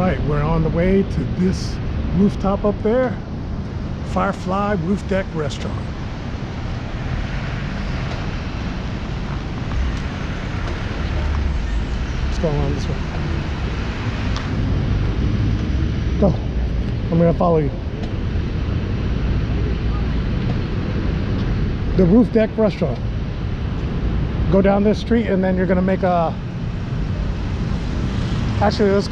right, we're on the way to this rooftop up there. Firefly Roof Deck Restaurant. Let's go on this way. Go. I'm gonna follow you. The Roof Deck Restaurant. Go down this street and then you're gonna make a Actually, let's